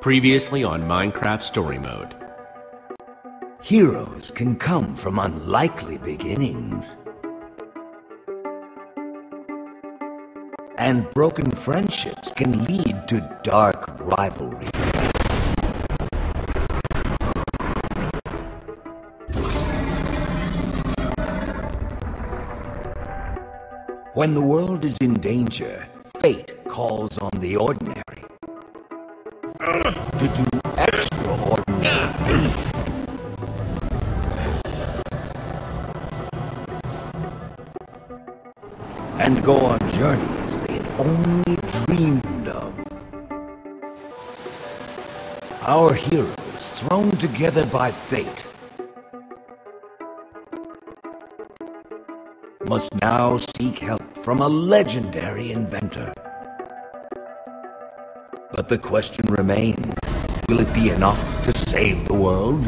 Previously on Minecraft Story Mode. Heroes can come from unlikely beginnings. And broken friendships can lead to dark rivalry. When the world is in danger, fate calls on the ordinary to do extraordinary deeds. And go on journeys they had only dreamed of. Our heroes, thrown together by fate, must now seek help from a legendary inventor. But the question remains, will it be enough to save the world?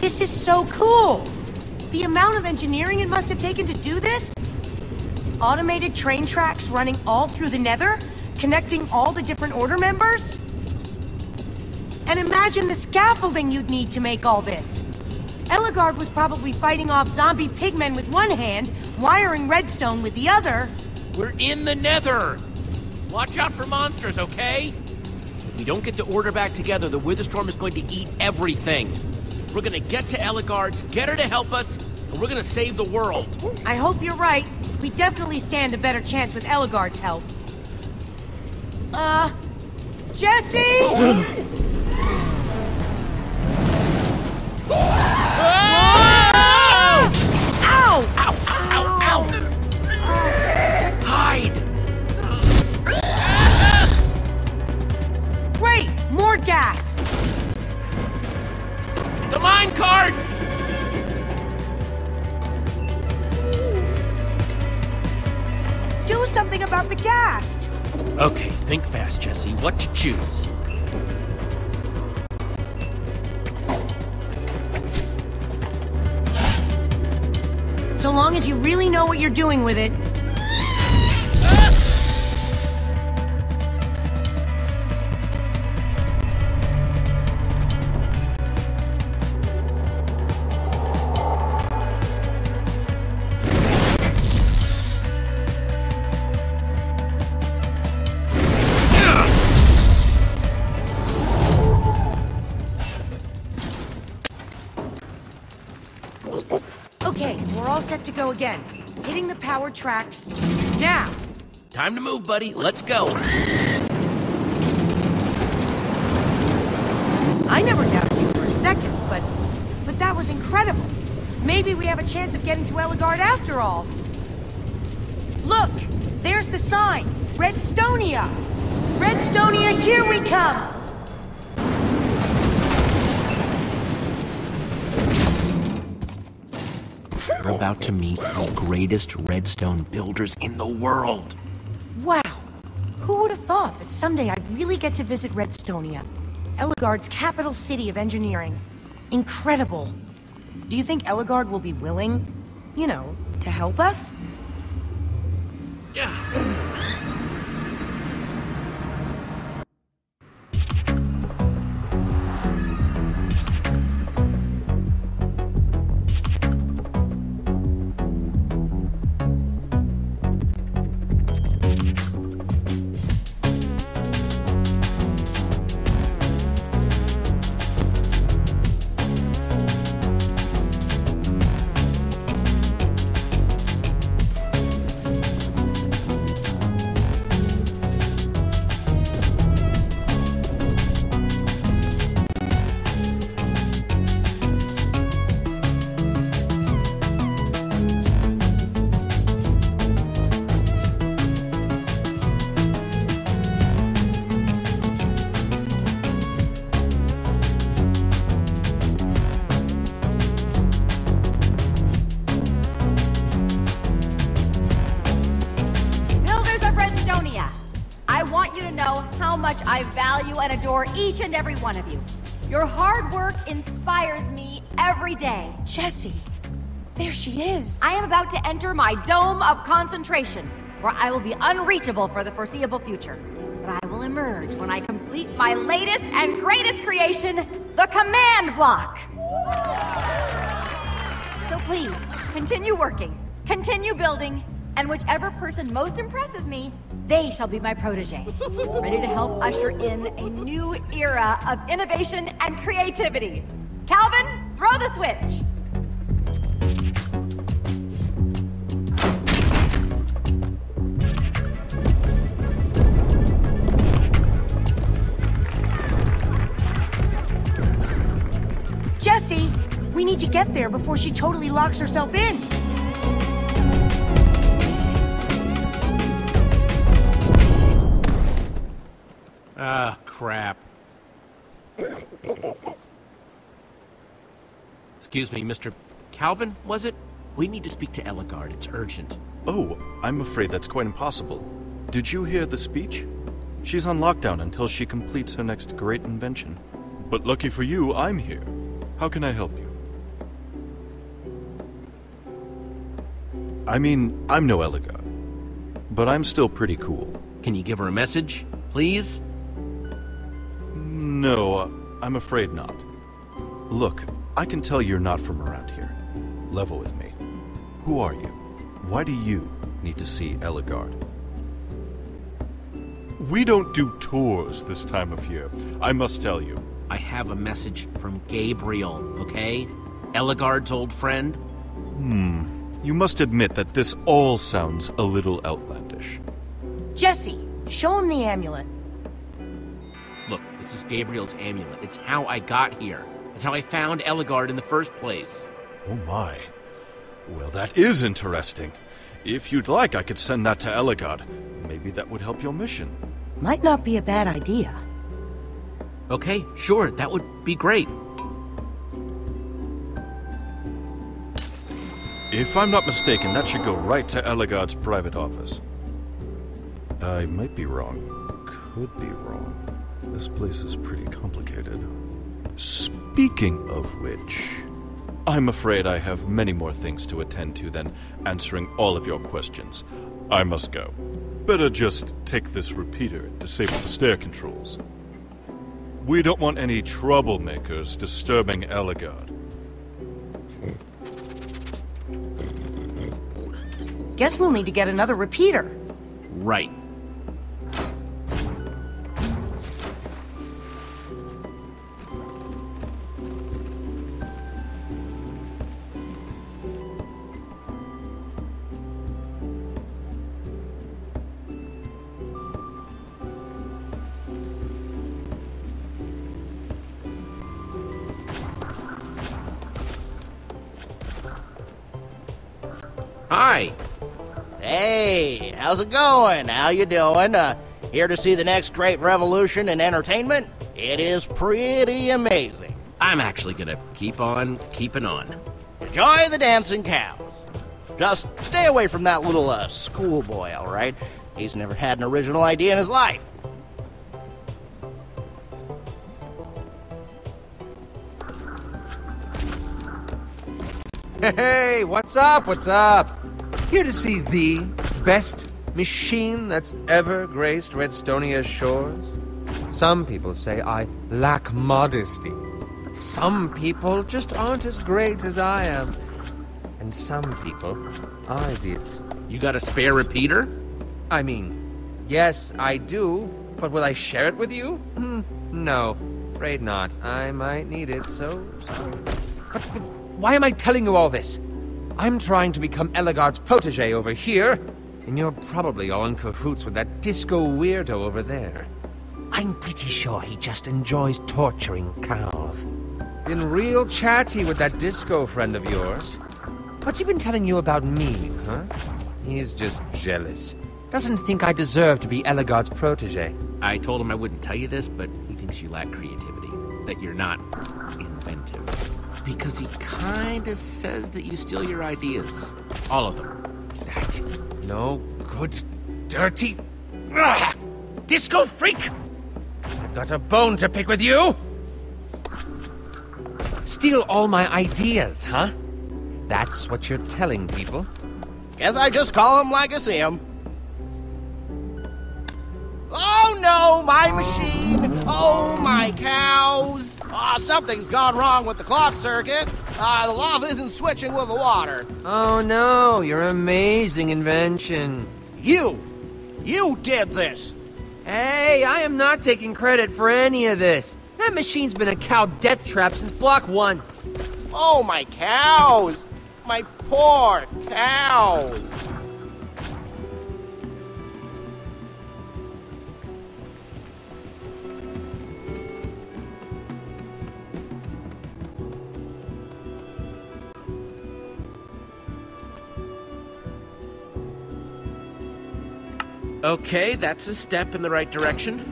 This is so cool! The amount of engineering it must have taken to do this? Automated train tracks running all through the nether, connecting all the different order members? And imagine the scaffolding you'd need to make all this. Ellegaard was probably fighting off zombie pigmen with one hand, wiring redstone with the other. We're in the nether! Watch out for monsters, okay? If we don't get the order back together, the Witherstorm is going to eat everything. We're gonna get to Ellegaard's, get her to help us, and we're gonna save the world. I hope you're right. We definitely stand a better chance with Ellegaard's help. Uh... Jesse! Ow! Ow, ow, ow! Hide! Great! More gas! The mine carts! Something about the gas! Okay, think fast, Jesse. What to choose? So long as you really know what you're doing with it. To go again. Hitting the power tracks now. Time to move, buddy. Let's go. I never doubted you for a second, but but that was incredible. Maybe we have a chance of getting to Ellegaard after all. Look, there's the sign. Redstonia. Redstonia, here we come. We're about to meet the greatest redstone builders in the world. Wow. Who would have thought that someday I'd really get to visit Redstonia, Ellegaard's capital city of engineering? Incredible. Do you think Ellegaard will be willing, you know, to help us? And adore each and every one of you. Your hard work inspires me every day. Jesse, there she is. I am about to enter my dome of concentration, where I will be unreachable for the foreseeable future. But I will emerge when I complete my latest and greatest creation, the command block. So please, continue working, continue building, and whichever person most impresses me, they shall be my protege. Ready to help usher in a new era of innovation and creativity. Calvin, throw the switch! Jesse, we need to get there before she totally locks herself in. Ah, crap. Excuse me, Mr. Calvin, was it? We need to speak to Ellegaard. It's urgent. Oh, I'm afraid that's quite impossible. Did you hear the speech? She's on lockdown until she completes her next great invention. But lucky for you, I'm here. How can I help you? I mean, I'm no Ellegaard, but I'm still pretty cool. Can you give her a message, please? No, I'm afraid not. Look, I can tell you're not from around here. Level with me. Who are you? Why do you need to see Ellegaard? We don't do tours this time of year, I must tell you. I have a message from Gabriel, okay? Ellegaard's old friend. Hmm. You must admit that this all sounds a little outlandish. Jesse, show him the amulet. Look, this is Gabriel's amulet. It's how I got here. It's how I found Ellegaard in the first place. Oh my. Well, that is interesting. If you'd like, I could send that to Ellegaard. Maybe that would help your mission. Might not be a bad idea. Okay, sure, that would be great. If I'm not mistaken, that should go right to Ellegaard's private office. I might be wrong. Could be wrong. This place is pretty complicated. Speaking of which, I'm afraid I have many more things to attend to than answering all of your questions. I must go. Better just take this repeater and disable the stair controls. We don't want any troublemakers disturbing Ellegaard. Guess we'll need to get another repeater. Right. How's it going? How you doing? Uh, here to see the next great revolution in entertainment? It is pretty amazing. I'm actually gonna keep on keeping on. Enjoy the dancing cows. Just stay away from that little uh, schoolboy, all right? He's never had an original idea in his life. Hey, what's up? What's up? Here to see the best machine that's ever graced Redstonia's shores? Some people say I lack modesty, but some people just aren't as great as I am. And some people are idiots. You got a spare repeater? I mean, yes, I do, but will I share it with you? Hmm, no, afraid not. I might need it, so sorry. But, but why am I telling you all this? I'm trying to become Ellegaard's protege over here, and you're probably all in cahoots with that disco weirdo over there. I'm pretty sure he just enjoys torturing cows. Been real chatty with that disco friend of yours. What's he been telling you about me, huh? He's just jealous. Doesn't think I deserve to be Ellegaard's protege. I told him I wouldn't tell you this, but he thinks you lack creativity. That you're not inventive. Because he kinda says that you steal your ideas. All of them. That no good, dirty Ugh! disco freak! I've got a bone to pick with you? Steal all my ideas, huh? That's what you're telling people? Guess I just call him like I see him. Oh no, my machine! Oh my cows! Ah, something's gone wrong with the clock circuit. Ah, the lava isn't switching with the water. Oh no, your amazing invention. You! You did this! Hey, I am not taking credit for any of this. That machine's been a cow death trap since Block 1. Oh, my cows! My poor cows! Okay, that's a step in the right direction.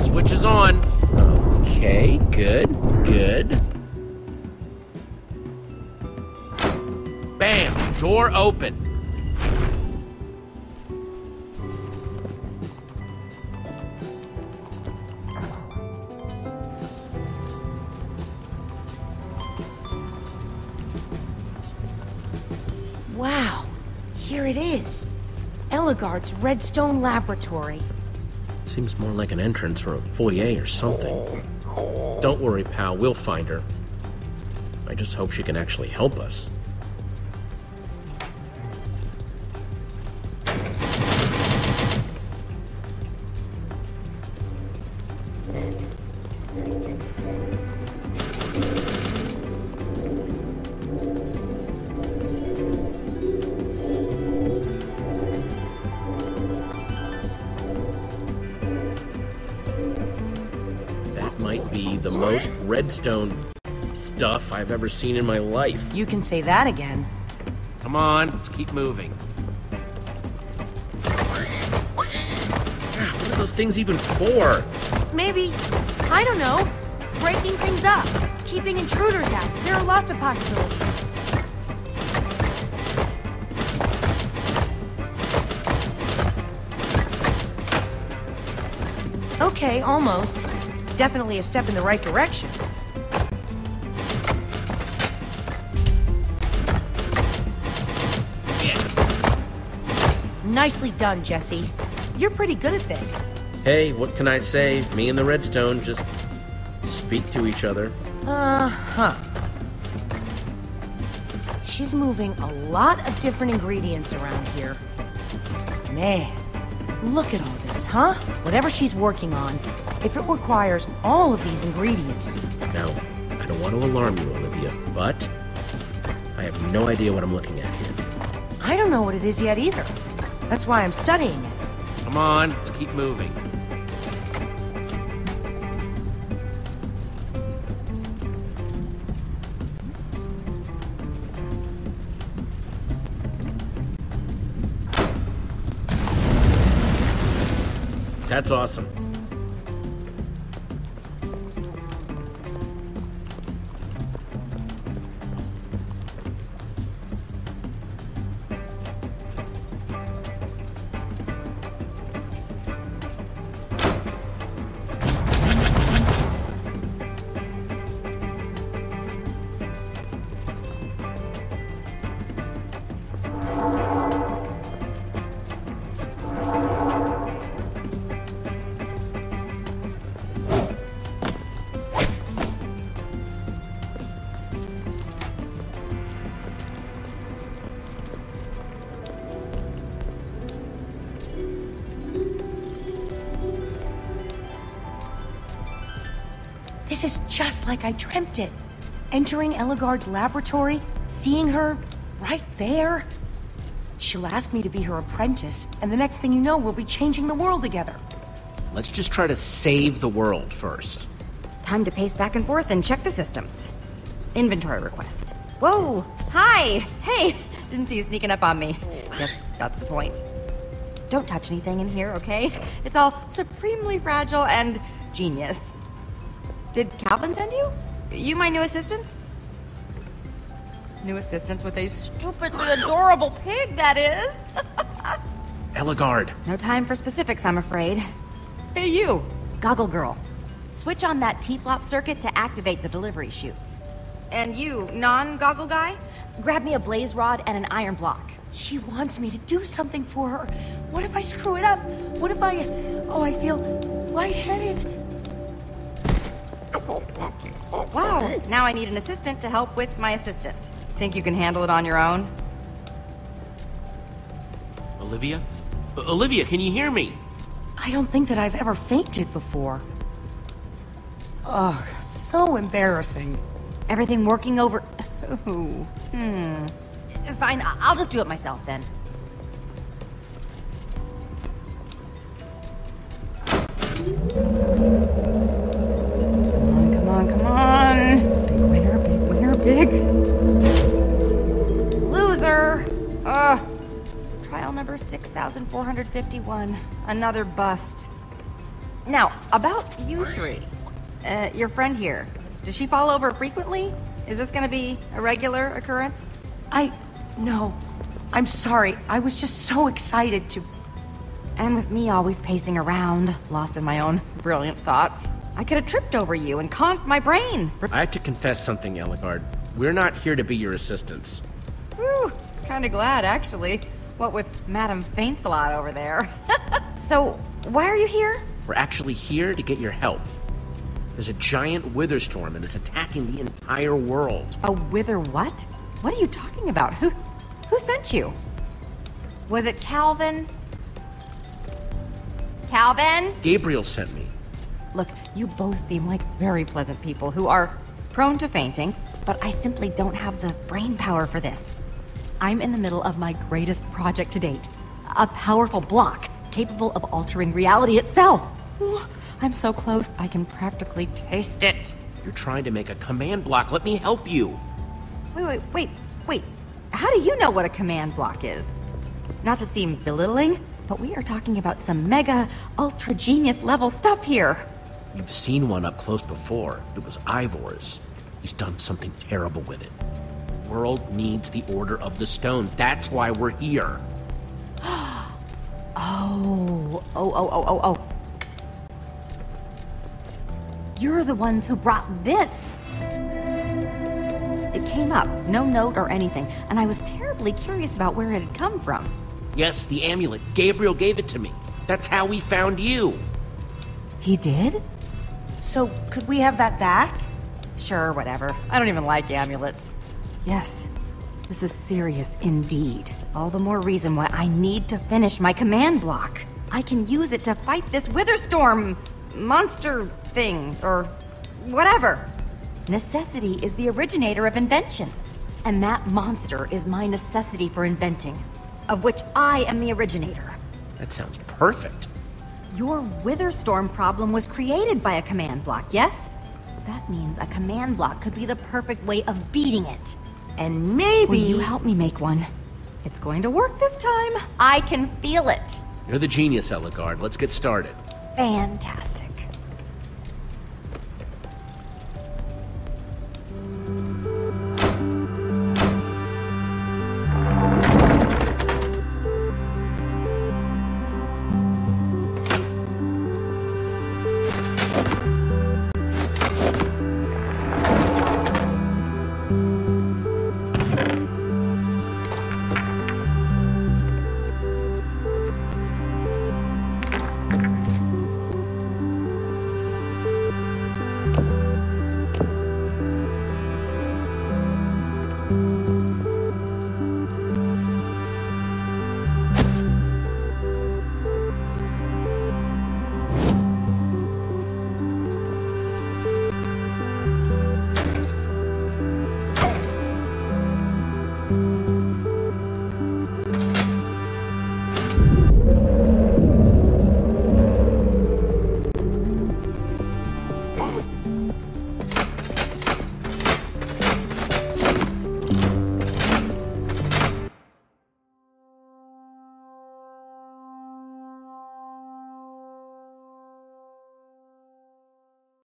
Switch is on. Okay, good, good. Bam! Door open. Redstone Laboratory. Seems more like an entrance or a foyer or something. Don't worry, pal, we'll find her. I just hope she can actually help us. Redstone stuff I've ever seen in my life. You can say that again. Come on, let's keep moving. What are those things even for? Maybe, I don't know, breaking things up, keeping intruders out. There are lots of possibilities. Okay, almost. Definitely a step in the right direction. Nicely done, Jesse. You're pretty good at this. Hey, what can I say? Me and the redstone just speak to each other. Uh-huh. She's moving a lot of different ingredients around here. Man, look at all this, huh? Whatever she's working on, if it requires all of these ingredients, Now, I don't want to alarm you, Olivia, but I have no idea what I'm looking at here. I don't know what it is yet either. That's why I'm studying it. Come on, let's keep moving. That's awesome. This is just like I dreamt it. Entering Ellegaard's laboratory, seeing her right there. She'll ask me to be her apprentice, and the next thing you know, we'll be changing the world together. Let's just try to save the world first. Time to pace back and forth and check the systems. Inventory request. Whoa! Hi! Hey! Didn't see you sneaking up on me. Yes, that's the point. Don't touch anything in here, okay? It's all supremely fragile and genius. Did Calvin send you? You my new assistants? New assistants with a stupidly adorable pig, that is. Ellegaard. No time for specifics, I'm afraid. Hey, you! Goggle Girl. Switch on that T-flop circuit to activate the delivery chutes. And you, non-goggle guy? Grab me a blaze rod and an iron block. She wants me to do something for her. What if I screw it up? What if I... Oh, I feel lightheaded. Wow, now I need an assistant to help with my assistant. Think you can handle it on your own? Olivia? O- Olivia, can you hear me? I don't think that I've ever fainted before. Ugh, so embarrassing. Everything working over... Ooh, hmm. Fine, I- I'll just do it myself then. 6451. Another bust. Now, about you three. Uh, your friend here. Does she fall over frequently? Is this gonna be a regular occurrence? I... No. I'm sorry. I was just so excited to... And with me always pacing around, lost in my own brilliant thoughts, I could have tripped over you and conked my brain. I have to confess something, Ellegaard. We're not here to be your assistants. Whew, kinda glad, actually. What with Madame Faints a lot over there. so, why are you here? We're actually here to get your help. There's a giant wither storm and it's attacking the entire world. A wither what? What are you talking about? Who, who sent you? Was it Calvin? Calvin? Gabriel sent me. Look, you both seem like very pleasant people who are prone to fainting, but I simply don't have the brain power for this. I'm in the middle of my greatest project to date a powerful block capable of altering reality itself. Ooh, I'm so close, I can practically taste it. You're trying to make a command block. Let me help you. Wait, wait, wait, wait. How do you know what a command block is? Not to seem belittling, but we are talking about some mega, ultra genius level stuff here. You've seen one up close before. It was Ivor's. He's done something terrible with it. World needs the Order of the Stone. That's why we're here. Oh, oh, oh, oh, oh, oh. You're the ones who brought this. It came up, no note or anything, and I was terribly curious about where it had come from. Yes, the amulet. Gabriel gave it to me. That's how we found you. He did? So, could we have that back? Sure, whatever. I don't even like amulets. Yes, this is serious indeed. All the more reason why I need to finish my command block. I can use it to fight this Witherstorm monster thing, or whatever. Necessity is the originator of invention. And that monster is my necessity for inventing, of which I am the originator. That sounds perfect. Your Witherstorm problem was created by a command block, yes? That means a command block could be the perfect way of beating it. And maybe... Will you help me make one? It's going to work this time. I can feel it. You're the genius, Ellegaard. Let's get started. Fantastic.